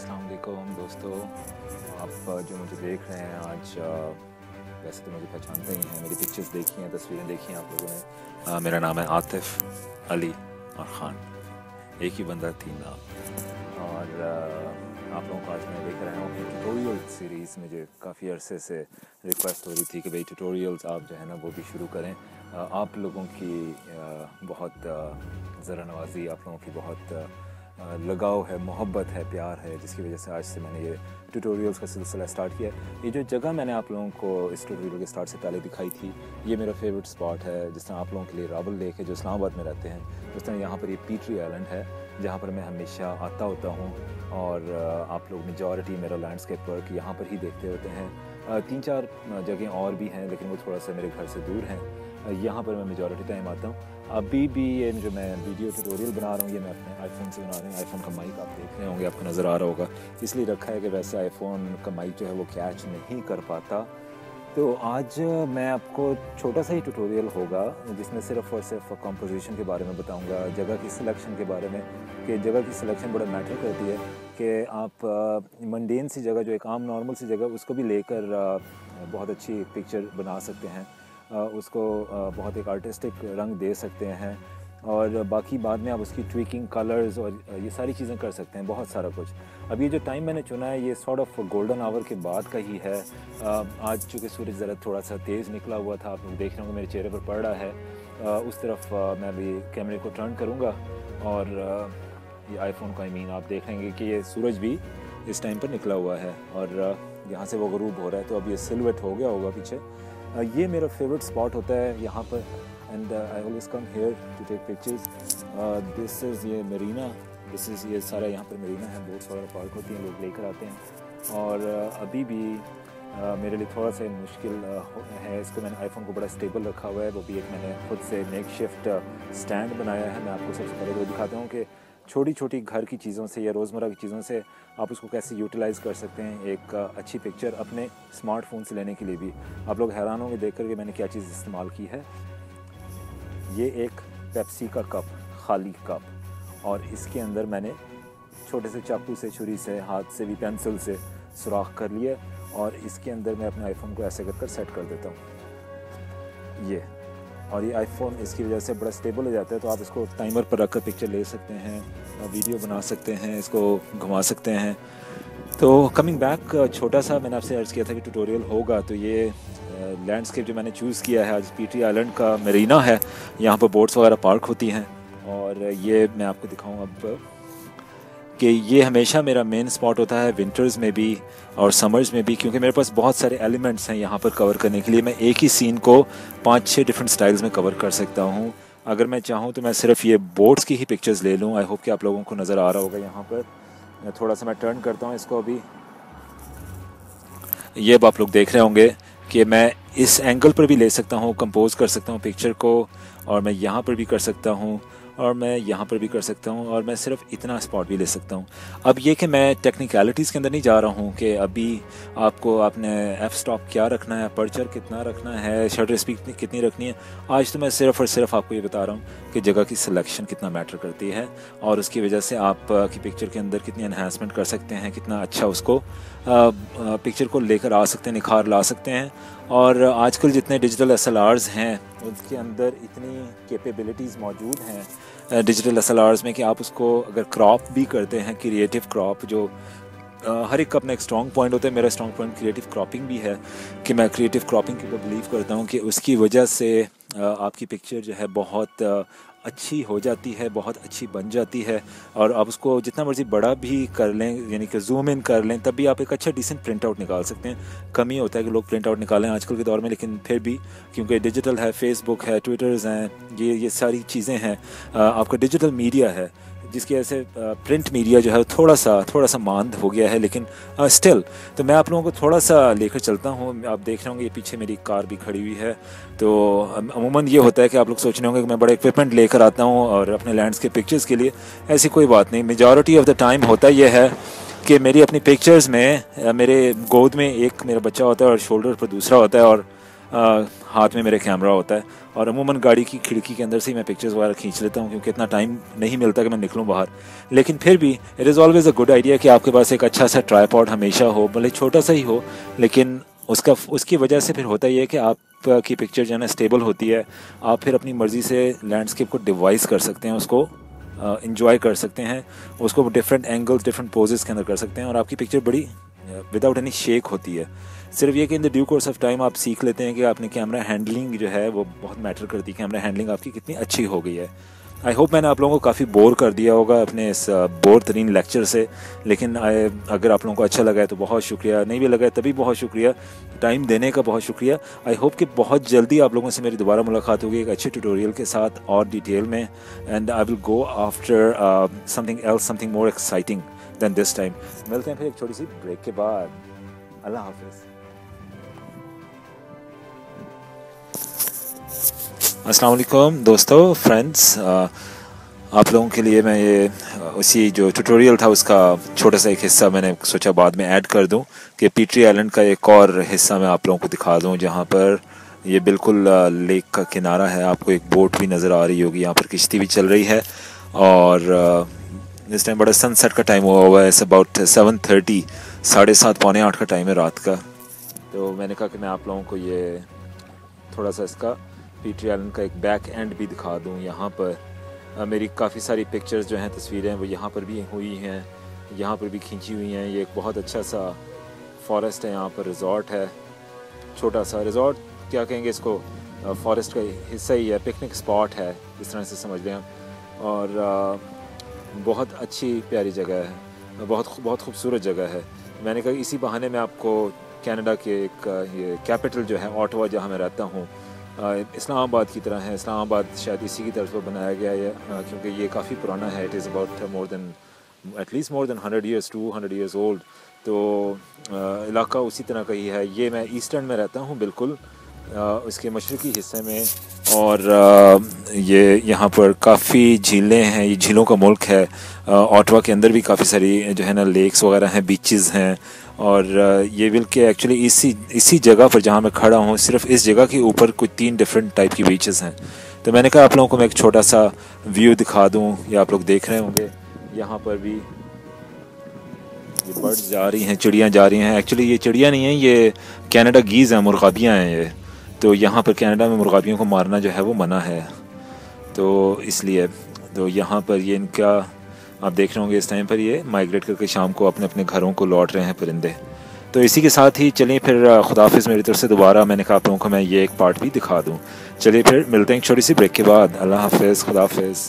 अस्सलाम वालेकुम दोस्तों, आप जो मुझे देख रहे हैं आज वैसे तो मुझे पहचानते ही हैं, मेरी पिक्चर्स देखी हैं, तस्वीरें देखी हैं आप लोगों ने। मेरा नाम है आतिफ अली और ख़ान। एक ही बंदा थी नाम। और आप लोगों को आज मैं देख रहा हूँ कि ट्यूटोरियल सीरीज़ मुझे काफ़ी अरसे से रिक्वेस्ट हो रही थी कि भाई ट्यूटोरियल्स आप जो है ना, वो भी शुरू करें। आप लोगों की बहुत ज़रा नवाजी आप लोगों की बहुत लगाव है, मोहब्बत है, प्यार है, जिसकी वजह से आज से मैंने ये ट्यूटोरियल्स का सिलसिला स्टार्ट किया ये जो जगह मैंने आप लोगों को इस ट्यूटोरियल के स्टार्ट से पहले दिखाई थी, ये मेरा फेवरेट स्पॉट है, जिस तरह आप लोगों के लिए रावल लेक है, जो इस्लामाबाद में रहते हैं, उस तरह यहाँ पर ये पीटरी आइलैंड है, जहाँ पर मैं हमेशा आता होता हूँ और आप लोग मेजॉरिटी मेरा लैंडस्केप वर्क यहाँ पर ही देखते होते हैं। तीन चार जगह और भी हैं, लेकिन वो थोड़ा सा मेरे घर से दूर हैं। यहाँ पर मैं मेजॉरिटी टाइम आता हूँ। अभी भी ये जो मैं वीडियो ट्यूटोरियल बना रहा हूँ, ये मैं अपने आईफोन से बना रहा हूँ। आईफोन का माइक आप देख रहे होंगे, आपको नज़र आ रहा होगा। इसलिए रखा है कि वैसे आईफोन का माइक जो है वो कैच नहीं कर पाता। तो आज मैं आपको छोटा सा ही ट्यूटोरियल होगा, जिसमें सिर्फ़ और सिर्फ़ कंपोजिशन के बारे में बताऊँगा, जगह की सिलेक्शन के बारे में, कि जगह की सिलेक्शन बड़ा मैटर करती है, कि आप मंडेन सी जगह, जो एक आम नॉर्मल सी जगह, उसको भी लेकर बहुत अच्छी पिक्चर बना सकते हैं। उसको बहुत एक आर्टिस्टिक रंग दे सकते हैं। और बाकी बाद में आप उसकी ट्विकिंग कलर्स और ये सारी चीज़ें कर सकते हैं, बहुत सारा कुछ। अब ये जो टाइम मैंने चुना है, ये सॉर्ट ऑफ़ गोल्डन आवर के बाद का ही है। आज चूँकि सूरज ज़रा थोड़ा सा तेज़ निकला हुआ था, आप देख रहे होंगे, मेरे चेहरे पर पड़ रहा है। उस तरफ़ मैं अभी कैमरे को टर्न करूँगा और ये आईफोन का आई मीन आप देखेंगे कि ये सूरज भी इस टाइम पर निकला हुआ है। और यहाँ से वो गरूब हो रहा है तो अब ये सिलवेट हो गया होगा पीछे। ये मेरा फेवरेट स्पॉट होता है यहाँ पर and I always come here to take pictures this is ये मरीना दिस इज़ ये सारा यहाँ पर मरीना है बहुत वगैरह पार्क होती हैं लोग लेकर आते हैं। और uh, अभी भी uh, मेरे लिए थोड़ा सा मुश्किल uh, है इसको मैंने आईफोन को बड़ा स्टेबल रखा हुआ है वो भी एक मैंने खुद से मेक शिफ्ट स्टैंड बनाया है मैं आपको सबसे पहले वो दिखाता हूँ कि छोटी छोटी घर की चीज़ों से या रोज़मर्रा की चीज़ों से आप उसको कैसे यूटिलाइज़ कर सकते हैं एक अच्छी पिक्चर अपने स्मार्टफ़ोन से लेने के लिए भी। आप लोग हैरान होंगे देख कर के मैंने क्या चीज़ इस्तेमाल की है। ये एक पेप्सी का कप खाली कप और इसके अंदर मैंने छोटे से चाकू से, छुरी से, हाथ से भी पेंसिल से सुराख कर लिया और इसके अंदर मैं अपने आईफोन को ऐसे कर कर सेट कर देता हूँ। ये और ये आईफोन इसकी वजह से बड़ा स्टेबल हो जाता है तो आप इसको टाइमर पर रख कर पिक्चर ले सकते हैं। वीडियो बना सकते हैं, इसको घुमा सकते हैं। तो कमिंग बैक छोटा सा मैंने आपसे अर्ज़ किया था कि ट्यूटोरियल होगा तो ये लैंडस्केप जो मैंने चूज़ किया है, आज पीटी आइलैंड का मरीना है, यहाँ पर बोट्स वगैरह पार्क होती हैं। और ये मैं आपको दिखाऊँ अब, कि ये हमेशा मेरा मेन स्पॉट होता है विंटर्स में भी और समर्स में भी, क्योंकि मेरे पास बहुत सारे एलिमेंट्स हैं यहाँ पर कवर करने के लिए। मैं एक ही सीन को पाँच छः डिफरेंट स्टाइल्स में कवर कर सकता हूँ। अगर मैं चाहूँ तो मैं सिर्फ़ ये बोट्स की ही पिक्चर्स ले लूँ। आई होप कि आप लोगों को नज़र आ रहा होगा यहाँ पर। थोड़ा सा मैं टर्न करता हूँ इसको अभी। ये अब आप लोग देख रहे होंगे कि मैं इस एंगल पर भी ले सकता हूँ कंपोज कर सकता हूँ पिक्चर को, और मैं यहाँ पर भी कर सकता हूँ। और मैं यहाँ पर भी कर सकता हूँ और मैं सिर्फ़ इतना स्पॉट भी ले सकता हूँ। अब ये कि मैं टेक्निकलिटीज़ के अंदर नहीं जा रहा हूँ कि अभी आपको आपने एफ़ स्टॉप क्या रखना है पर्चर कितना रखना है शटर स्पीड कितनी रखनी है, आज तो मैं सिर्फ़ और सिर्फ़ आपको ये बता रहा हूँ। कि जगह की सिलेक्शन कितना मैटर करती है और उसकी वजह से आप की पिक्चर के अंदर कितनी इन्हांसमेंट कर सकते हैं, कितना अच्छा उसको पिक्चर को लेकर आ सकते हैं, निखार ला सकते हैं। और आजकल जितने डिजिटल एस हैं उसके अंदर इतनी कैपेबिलिटीज़ मौजूद हैं डिजिटल एस में कि आप उसको अगर क्रॉप भी करते हैं क्रिएटिव क्रॉप जो हर एक का अपना एक स्ट्रॉन्ग पॉइंट होता है। मेरा स्ट्रॉन्ग पॉइंट क्रिएटिव क्रॉपिंग भी है कि मैं क्रिएटिव क्रॉपिंग के ऊपर बिलीव करता हूँ कि उसकी वजह से आपकी पिक्चर जो है बहुत अच्छी हो जाती है, बहुत अच्छी बन जाती है और आप उसको जितना मर्ज़ी बड़ा भी कर लें, यानी कि जूम इन कर लें, तब भी आप एक अच्छा डिसेंट प्रिंट आउट निकाल सकते हैं। कम ही होता है कि लोग प्रिंट आउट निकालें आजकल के दौर में, लेकिन फिर भी, क्योंकि डिजिटल है फेसबुक है ट्विटर्स हैं, ये ये सारी चीज़ें हैं। आपका डिजिटल मीडिया है जिसकी वजह से प्रिंट मीडिया जो है थोड़ा सा थोड़ा सा मांद हो गया है, लेकिन स्टिल तो मैं आप लोगों को थोड़ा सा लेकर चलता हूँ। आप देख रहे होंगे, ये पीछे मेरी कार भी खड़ी हुई है। तो अमूमन ये होता है कि आप लोग सोच रहे होंगे कि मैं बड़ा इक्विपमेंट लेकर आता हूँ और अपने लैंड्स के पिक्चर्स के लिए, ऐसी कोई बात नहीं। मेजॉरिटी ऑफ़ द टाइम होता यह है कि मेरी अपनी पिक्चर्स में मेरे गोद में एक मेरा बच्चा होता है और शोल्डर पर दूसरा होता है और हाथ में मेरे कैमरा होता है और अमूमन गाड़ी की खिड़की के अंदर से ही मैं पिक्चर्स वगैरह खींच लेता हूँ क्योंकि इतना टाइम नहीं मिलता कि मैं निकलूँ बाहर। लेकिन फिर भी it is always a good idea कि आपके पास एक अच्छा सा ट्राईपॉड हमेशा हो, भले छोटा सा ही हो, लेकिन उसका, उसकी वजह से फिर होता ही है कि आप की पिक्चर जो है ना स्टेबल होती है। आप फिर अपनी मर्ज़ी से लैंडस्केप को डिवाइस कर सकते हैं, उसको इंजॉय कर सकते हैं, उसको डिफरेंट एंगल्स डिफरेंट पोजेस के अंदर कर सकते हैं और आपकी पिक्चर बड़ी विदाउट एनी शेक होती है। सिर्फ़ ये कि in the due course of time आप सीख लेते हैं कि आपने कैमरा हैंडलिंग जो है, वो बहुत मैटर करती है। कैमरा हैंडलिंग आपकी कितनी अच्छी हो गई है। आई होप मैंने आप लोगों को काफ़ी बोर कर दिया होगा अपने इस बोर तरीन लेक्चर से। लेकिन अगर आप लोगों को अच्छा लगा है तो बहुत शुक्रिया। नहीं भी लगा है तभी बहुत शुक्रिया। टाइम देने का बहुत शुक्रिया। आई होप कि बहुत जल्दी आप लोगों से मेरी दोबारा मुलाकात होगी एक अच्छे ट्यूटोरियल के साथ और डिटेल में। And I will go after something else something more exciting than this time मिलते हैं फिर एक छोटी सी ब्रेक के बाद। अल्लाह हाफिज़। अस्सलाम वालेकुम दोस्तों फ्रेंड्स आप लोगों के लिए मैं ये उसी जो ट्यूटोरियल था उसका छोटा सा एक हिस्सा मैंने सोचा बाद में ऐड कर दूँ कि पीट्री आइलैंड का एक और हिस्सा मैं आप लोगों को दिखा दूँ, जहाँ पर ये बिल्कुल लेक का किनारा है। आपको एक बोट भी नज़र आ रही होगी, यहाँ पर किश्ती भी चल रही है और इस टाइम बड़ा सनसेट का टाइम हुआ हुआ है। अबाउट सेवन थर्टी साढ़े सात, पौने आठ का टाइम है रात का। तो मैंने कहा कि मैं आप लोगों को ये, थोड़ा सा इसका पीटी एलन का एक बैक एंड भी दिखा दूँ यहाँ पर आ, मेरी काफ़ी सारी पिक्चर्स जो हैं तस्वीरें वो यहाँ पर भी हुई हैं यहाँ पर भी खींची हुई हैं। ये एक बहुत अच्छा सा फॉरेस्ट है यहाँ पर रिज़ॉर्ट है छोटा सा रिज़ॉर्ट क्या कहेंगे इसको फॉरेस्ट का हिस्सा ही है पिकनिक स्पॉट है इस तरह से समझ लें और आ, बहुत अच्छी प्यारी जगह है बहुत बहुत खूबसूरत जगह है। मैंने कहा इसी बहाने में आपको कनाडा के एक ये कैपिटल जो है ऑटवा जहाँ मैं रहता हूँ इस्लामाबाद की तरह है। इस्लामाबाद शायद इसी की तरफ़ बनाया गया है। क्योंकि ये काफ़ी पुराना है। It is about more then at least more than hundred years two hundred years old तो इलाका उसी तरह का ही है। ये मैं ईस्टर्न में रहता हूँ, बिल्कुल। इसके मशरक़ी हिस्से में और ये यहाँ पर काफ़ी झीलें हैं, ये झीलों का मुल्क है। ऑटवा के अंदर भी काफ़ी सारी जो है ना, लेक्स वगैरह हैं, बीचेस हैं। और ये बिल के एक्चुअली इसी इसी जगह पर जहाँ मैं खड़ा हूँ, सिर्फ़ इस जगह के ऊपर कुछ तीन डिफरेंट टाइप की बीचेस हैं। तो मैंने कहा आप लोगों को मैं एक छोटा सा व्यू दिखा दूँ, या आप लोग देख रहे होंगे। यहाँ पर भी ये बर्ड्स जा रही हैं, चिड़ियाँ जा रही हैं। एक्चुअली ये चिड़िया नहीं है, ये कैनेडा गीज़ हैं, मुर्गाबियाँ हैं ये। तो यहाँ पर कनाडा में मुर्गाबियों को मारना जो है वो मना है। तो इसलिए तो यहाँ पर ये इनका, आप देख रहे होंगे इस टाइम पर ये माइग्रेट करके शाम को अपने अपने घरों को लौट रहे हैं परिंदे। तो इसी के साथ ही चलिए फिर खुदाफिज मेरी तरफ़ से दोबारा मैंने कहा आप को मैं ये एक पार्ट भी दिखा दूँ। चलिए फिर मिलते हैं एक छोटी सी ब्रेक के बाद। अल्लाह हाफिज़ खुदाफिज़